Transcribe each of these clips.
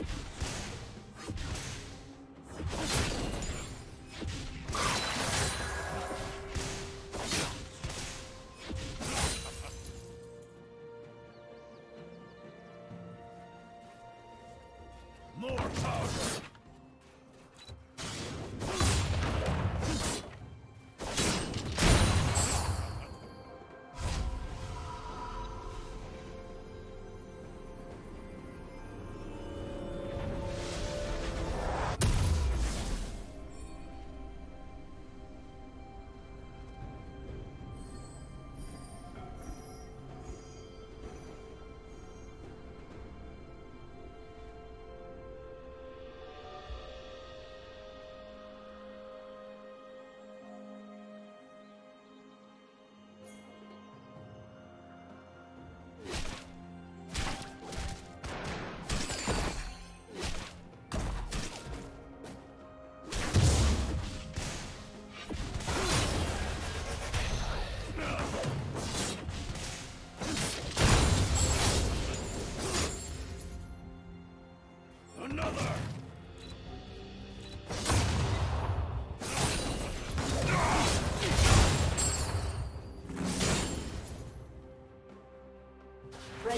Red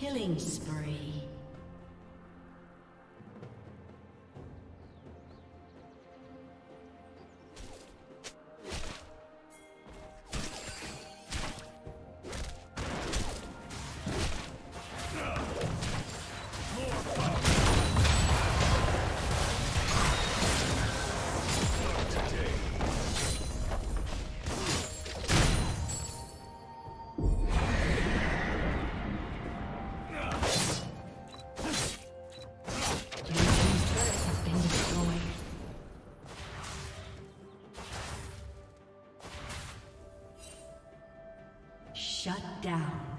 Killing spree. Down.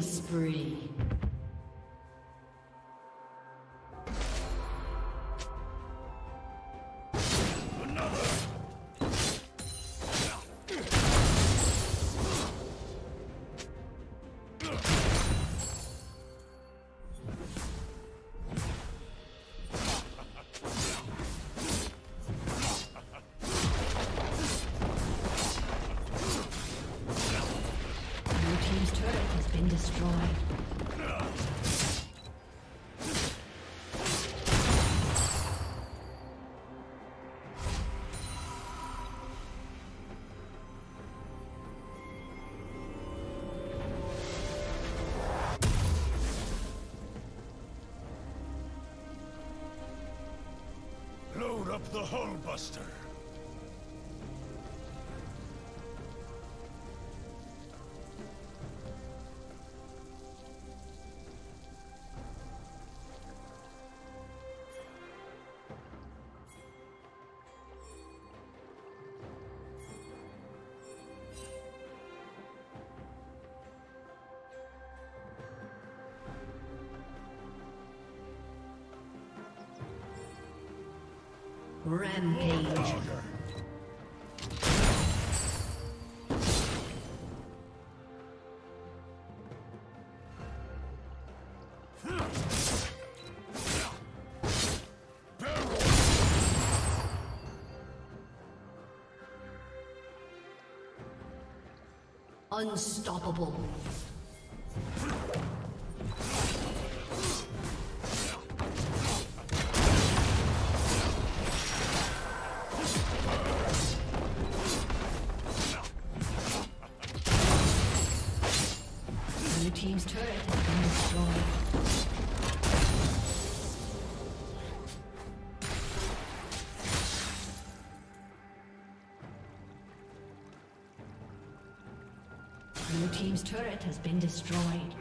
Spree. Up the Hullbuster. Rampage. Unstoppable. Been destroyed.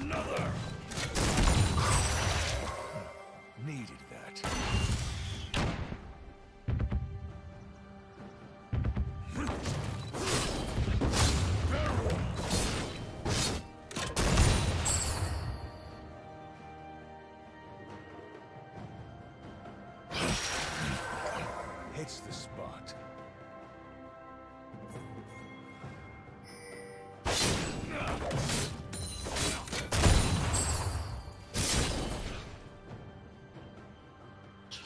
Another!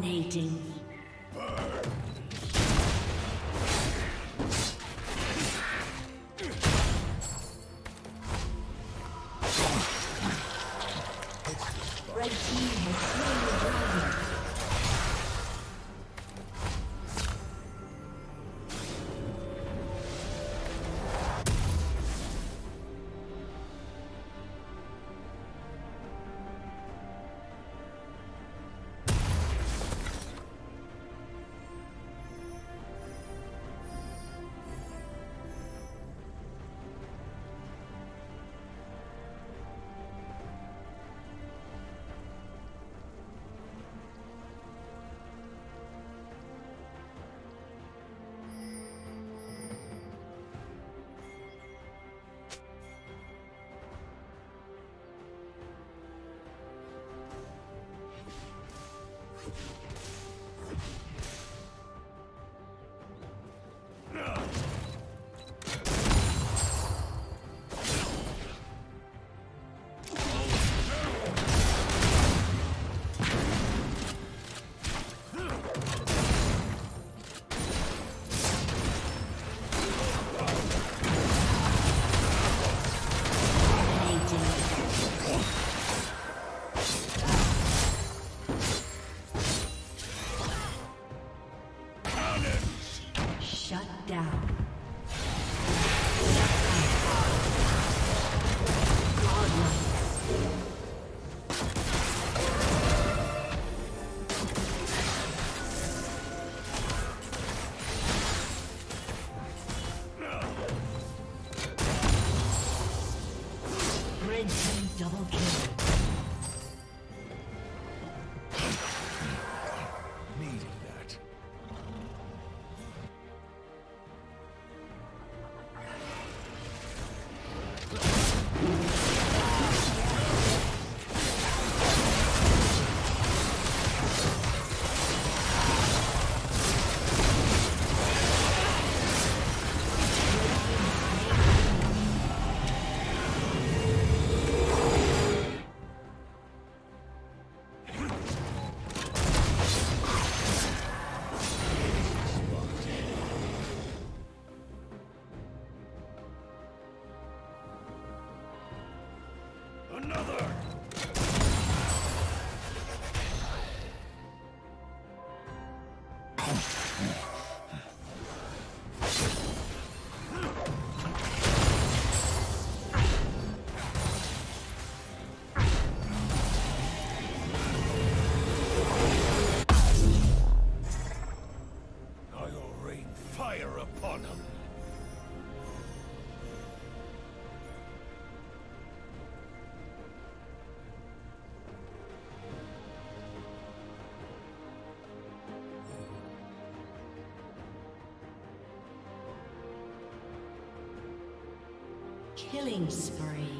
Dominating. Fire upon them. Killing spree.